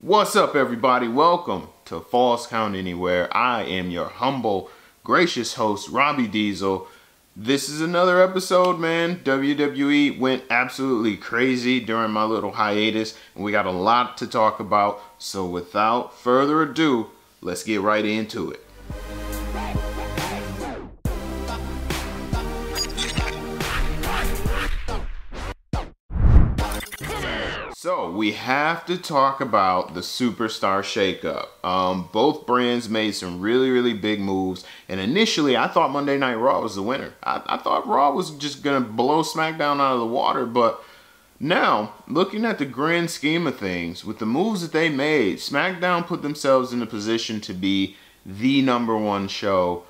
What's up, everybody? Welcome to Falls Count Anywhere. I am your humble, gracious host, Robbie Deezle. This is another episode, man. WWE went absolutely crazy during my little hiatus, and we got a lot to talk about. So, without further ado, let's get right into it. So we have to talk about the superstar shakeup. Um, both brands made some really, really big moves. And initially, I thought Monday Night Raw was the winner. I, I thought Raw was just going to blow SmackDown out of the water. But now, looking at the grand scheme of things, with the moves that they made, SmackDown put themselves in a position to be the number one show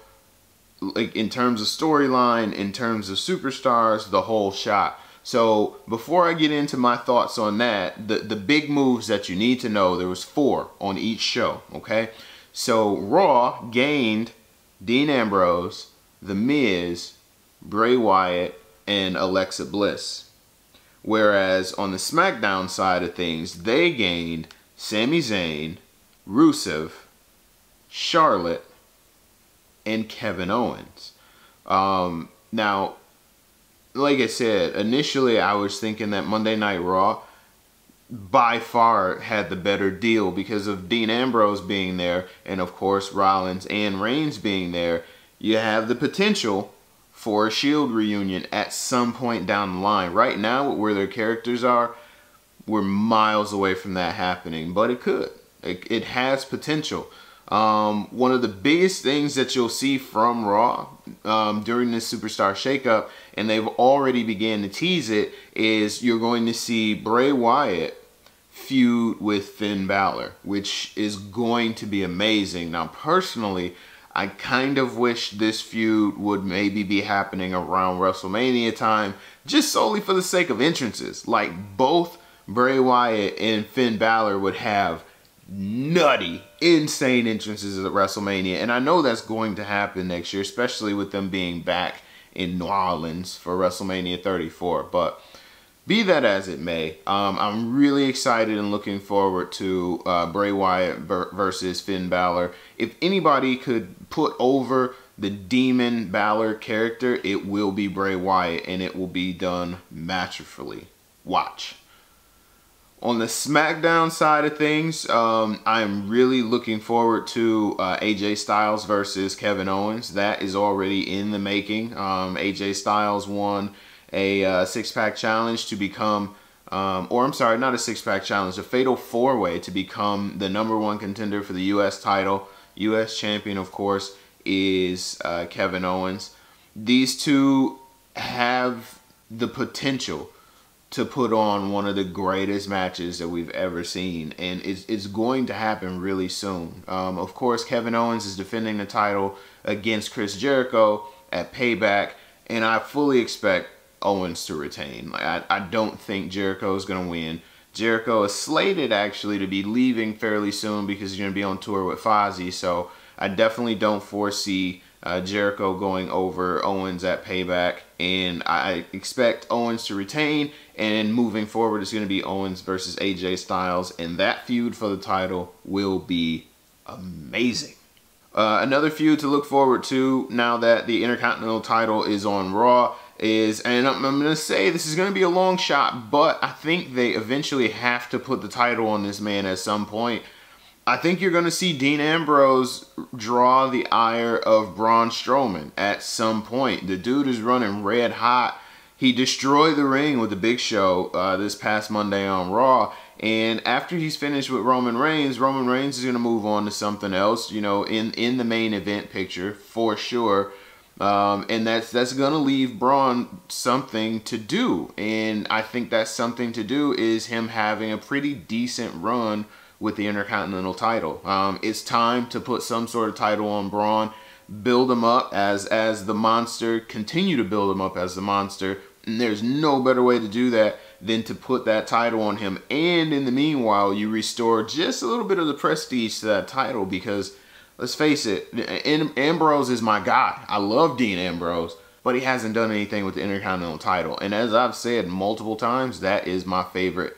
like in terms of storyline, in terms of superstars, the whole shot. So before I get into my thoughts on that, the, the big moves that you need to know, there was four on each show, okay? So Raw gained Dean Ambrose, The Miz, Bray Wyatt, and Alexa Bliss. Whereas on the SmackDown side of things, they gained Sami Zayn, Rusev, Charlotte, and Kevin Owens. Um, now, like I said, initially I was thinking that Monday Night Raw by far had the better deal because of Dean Ambrose being there and of course Rollins and Reigns being there. You have the potential for a Shield reunion at some point down the line. Right now, where their characters are, we're miles away from that happening, but it could. It, it has potential. Um, one of the biggest things that you'll see from Raw um, during this Superstar Shakeup, and they've already began to tease it, is you're going to see Bray Wyatt feud with Finn Balor, which is going to be amazing. Now, personally, I kind of wish this feud would maybe be happening around WrestleMania time, just solely for the sake of entrances. Like both Bray Wyatt and Finn Balor would have nutty, insane entrances at WrestleMania. And I know that's going to happen next year, especially with them being back in New Orleans for WrestleMania 34. But be that as it may, um, I'm really excited and looking forward to uh, Bray Wyatt versus Finn Balor. If anybody could put over the Demon Balor character, it will be Bray Wyatt, and it will be done masterfully. Watch. On the SmackDown side of things, um, I'm really looking forward to uh, AJ Styles versus Kevin Owens. That is already in the making. Um, AJ Styles won a uh, six-pack challenge to become, um, or I'm sorry, not a six-pack challenge, a fatal four-way to become the number one contender for the U.S. title. U.S. champion, of course, is uh, Kevin Owens. These two have the potential to put on one of the greatest matches that we've ever seen. And it's, it's going to happen really soon. Um, of course, Kevin Owens is defending the title against Chris Jericho at Payback. And I fully expect Owens to retain. Like, I, I don't think Jericho is going to win. Jericho is slated actually to be leaving fairly soon because he's going to be on tour with Fozzy. So I definitely don't foresee uh, Jericho going over Owens at Payback, and I expect Owens to retain. And moving forward, it's going to be Owens versus AJ Styles, and that feud for the title will be amazing. Uh, another feud to look forward to now that the Intercontinental title is on Raw is, and I'm, I'm going to say this is going to be a long shot, but I think they eventually have to put the title on this man at some point. I think you're going to see Dean Ambrose draw the ire of Braun Strowman at some point. The dude is running red hot. He destroyed the ring with the Big Show uh, this past Monday on Raw. And after he's finished with Roman Reigns, Roman Reigns is going to move on to something else, you know, in, in the main event picture for sure. Um, and that's that's going to leave Braun something to do. And I think that something to do is him having a pretty decent run with the Intercontinental title. Um, it's time to put some sort of title on Braun, build him up as as the monster, continue to build him up as the monster. And there's no better way to do that than to put that title on him. And in the meanwhile, you restore just a little bit of the prestige to that title because let's face it, Ambrose is my guy. I love Dean Ambrose, but he hasn't done anything with the Intercontinental title. And as I've said multiple times, that is my favorite,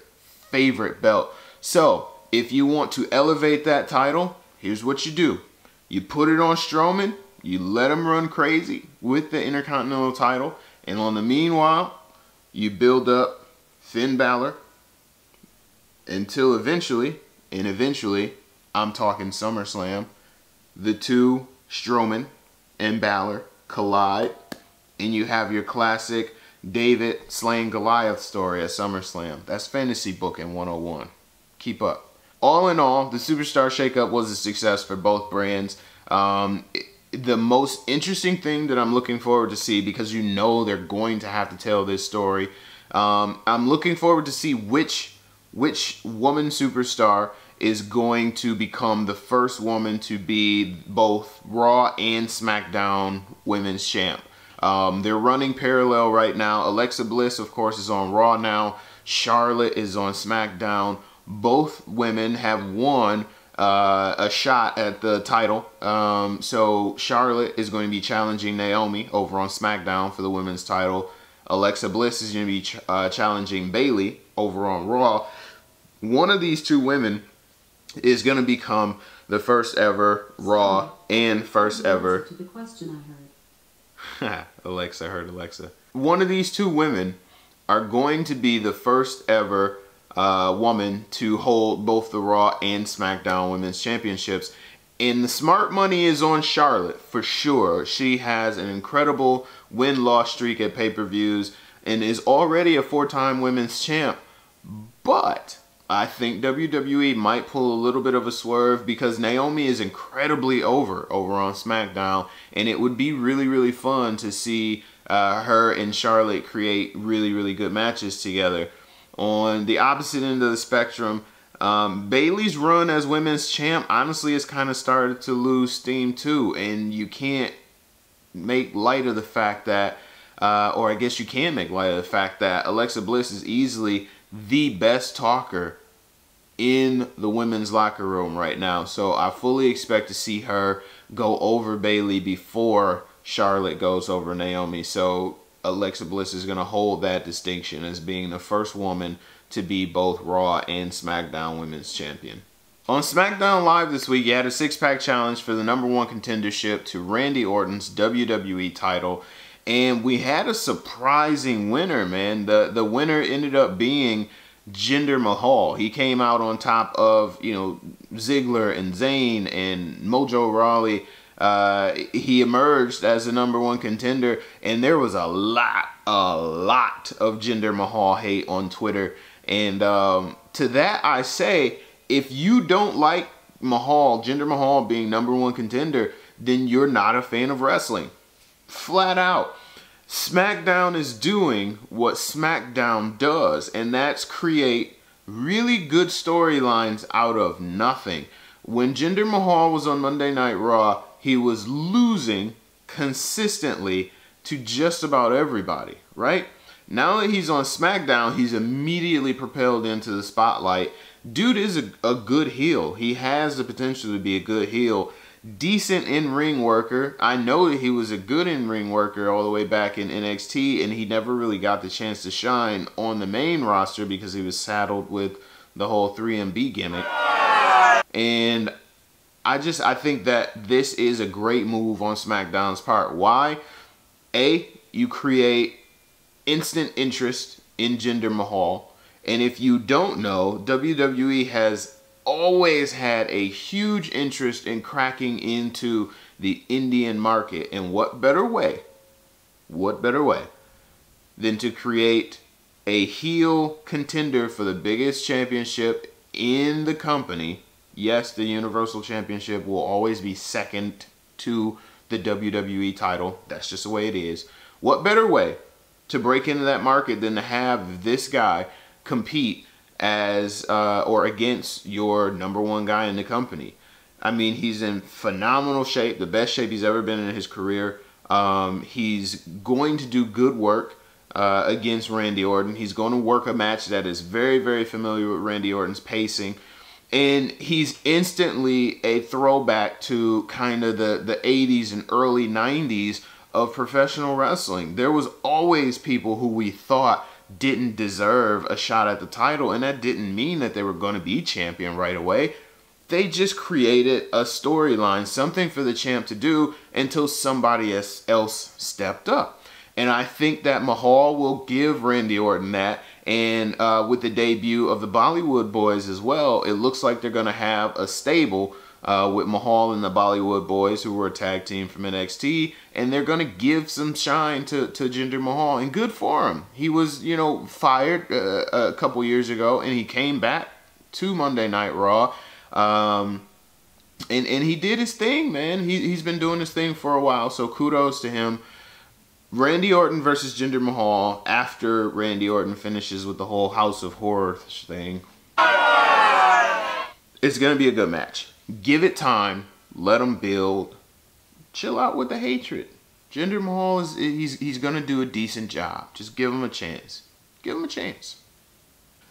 favorite belt. So if you want to elevate that title, here's what you do. You put it on Strowman, you let him run crazy with the Intercontinental title, and on the meanwhile, you build up Finn Balor until eventually, and eventually, I'm talking SummerSlam, the two, Strowman and Balor, collide, and you have your classic David slaying Goliath story at SummerSlam. That's fantasy booking 101. Keep up. All in all, the Superstar Shakeup was a success for both brands. Um, the most interesting thing that I'm looking forward to see because you know they're going to have to tell this story. Um, I'm looking forward to see which which woman superstar is going to become the first woman to be both Raw and SmackDown Women's Champ. Um, they're running parallel right now. Alexa Bliss, of course, is on Raw now. Charlotte is on SmackDown. Both women have won uh, a shot at the title. Um, so Charlotte is going to be challenging Naomi over on SmackDown for the women's title. Alexa Bliss is going to be ch uh, challenging Bayley over on Raw. One of these two women is going to become the first ever Raw and first ever. To the question I heard. Alexa heard Alexa. One of these two women are going to be the first ever uh, woman to hold both the Raw and SmackDown Women's Championships. And the smart money is on Charlotte for sure. She has an incredible win-loss streak at pay-per-views and is already a four-time women's champ. But I think WWE might pull a little bit of a swerve because Naomi is incredibly over over on SmackDown, and it would be really, really fun to see uh, her and Charlotte create really, really good matches together. On the opposite end of the spectrum, um, Bayley's run as women's champ honestly has kind of started to lose steam too, and you can't make light of the fact that, uh, or I guess you can make light of the fact that Alexa Bliss is easily the best talker in the women's locker room right now. So I fully expect to see her go over Bayley before Charlotte goes over Naomi. So Alexa Bliss is going to hold that distinction as being the first woman to be both Raw and SmackDown Women's Champion. On SmackDown Live this week, you had a six-pack challenge for the number one contendership to Randy Orton's WWE title. And we had a surprising winner, man. The the winner ended up being Jinder Mahal. He came out on top of, you know, Ziggler and Zayn and Mojo Rawley. Uh, he emerged as the number one contender, and there was a lot, a lot of Jinder Mahal hate on Twitter. And um, to that, I say, if you don't like Mahal, Jinder Mahal being number one contender, then you're not a fan of wrestling. Flat out. SmackDown is doing what SmackDown does, and that's create really good storylines out of nothing. When Jinder Mahal was on Monday Night Raw, he was losing consistently to just about everybody, right? Now that he's on SmackDown, he's immediately propelled into the spotlight. Dude is a, a good heel. He has the potential to be a good heel decent in-ring worker. I know that he was a good in-ring worker all the way back in NXT, and he never really got the chance to shine on the main roster because he was saddled with the whole 3MB gimmick. And I just, I think that this is a great move on SmackDown's part. Why? A, you create instant interest in Jinder Mahal. And if you don't know, WWE has always had a huge interest in cracking into the Indian market. And what better way, what better way than to create a heel contender for the biggest championship in the company. Yes, the Universal Championship will always be second to the WWE title. That's just the way it is. What better way to break into that market than to have this guy compete as uh, or against your number one guy in the company. I mean, he's in phenomenal shape, the best shape he's ever been in his career. Um, he's going to do good work uh, against Randy Orton. He's going to work a match that is very, very familiar with Randy Orton's pacing. And he's instantly a throwback to kind of the, the 80s and early 90s of professional wrestling. There was always people who we thought didn't deserve a shot at the title, and that didn't mean that they were going to be champion right away. They just created a storyline, something for the champ to do until somebody else stepped up. And I think that Mahal will give Randy Orton that. And uh, with the debut of the Bollywood Boys as well, it looks like they're going to have a stable uh, with Mahal and the Bollywood Boys, who were a tag team from NXT, and they're gonna give some shine to to Jinder Mahal, and good for him. He was, you know, fired uh, a couple years ago, and he came back to Monday Night Raw, um, and and he did his thing, man. He he's been doing his thing for a while, so kudos to him. Randy Orton versus Jinder Mahal after Randy Orton finishes with the whole House of Horror thing. It's gonna be a good match. Give it time. Let them build. Chill out with the hatred. Jinder Mahal is he's he's gonna do a decent job. Just give him a chance. Give him a chance.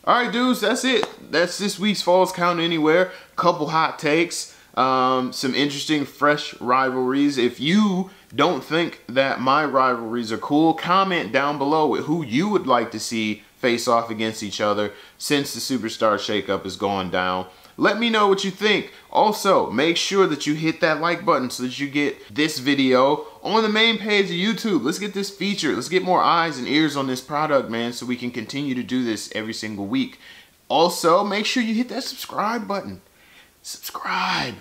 All right, dudes, that's it. That's this week's Falls Count Anywhere. Couple hot takes. Um, some interesting, fresh rivalries. If you don't think that my rivalries are cool, comment down below with who you would like to see face off against each other since the Superstar Shakeup is going down. Let me know what you think. Also, make sure that you hit that like button so that you get this video on the main page of YouTube. Let's get this feature. Let's get more eyes and ears on this product, man, so we can continue to do this every single week. Also, make sure you hit that subscribe button. Subscribe.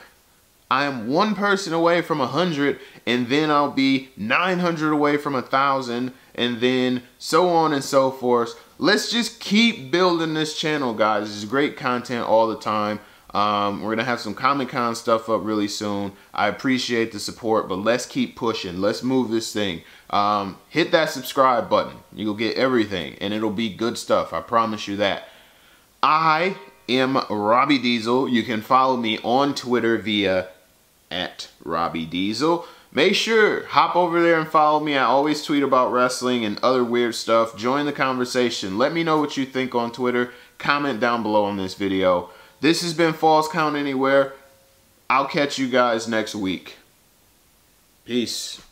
I am one person away from a hundred, and then I'll be 900 away from a thousand, and then so on and so forth. Let's just keep building this channel, guys. It's great content all the time. Um, we're going to have some Comic Con stuff up really soon. I appreciate the support, but let's keep pushing. Let's move this thing. Um, hit that subscribe button. You'll get everything, and it'll be good stuff. I promise you that. I am Robbie Deezle. You can follow me on Twitter via at Robbie Deezle. Make sure, hop over there and follow me. I always tweet about wrestling and other weird stuff. Join the conversation. Let me know what you think on Twitter. Comment down below on this video. This has been Falls Count Anywhere. I'll catch you guys next week. Peace.